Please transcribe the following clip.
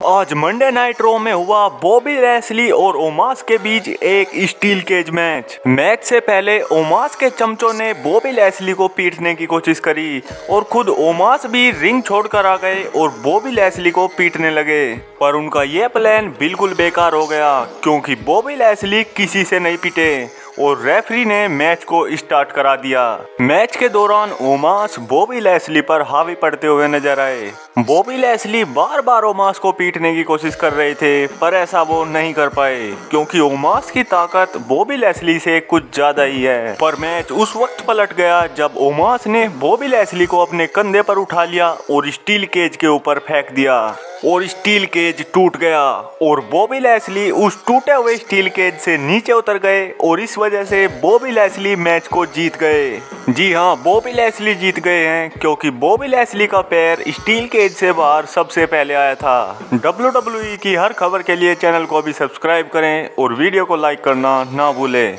आज Monday night रो में हुआ बॉबी लेस्ली और ओमास के बीच एक स्टील केज मैच मैच से पहले ओमास के चमचों ने बॉबी लेस्ली को पीटने की कोशिश करी और खुद ओमास भी रिंग छोड़कर आ गए और बॉबी लेस्ली को पीटने लगे। पर उनका यह प्लान बिल्कुल बेकार हो गया, क्योंकि बॉबी लेस्ली किसी से नहीं पीटे। और रेफरी ने मैच को स्टार्ट करा दिया। मैच के दौरान ओमास बॉबी लेस्ली पर हावी पड़ते हुए नज़र आए। बॉबी लेस्ली बार बार ओमास को पीटने की कोशिश कर रहे थे, पर ऐसा वो नहीं कर पाए, क्योंकि ओमास की ताकत बॉबी लेस्ली से कुछ ज़्यादा ही है। पर मैच उस वक्त पलट गया जब ओमास ने बॉबी लेस्ली को अपने कंधे पर उठा लिया और स्टील केज के ऊपर फेंक दिया। और स्टील केज टूट गया और बॉबी लैसली उस टूटे हुए स्टील केज से नीचे उतर गए और इस वजह से बॉबी लेस्ली मैच को जीत गए। जी हाँ बॉबी लेस्ली जीत गए हैं क्योंकि बॉबी लैसली का पैर स्टील केज से बाहर सबसे पहले आया था। डब्ल्यू की हर खबर के लिए चैनल को अभी सब्सक्राइब करें और वीडियो को लाइक करना ना भूलें।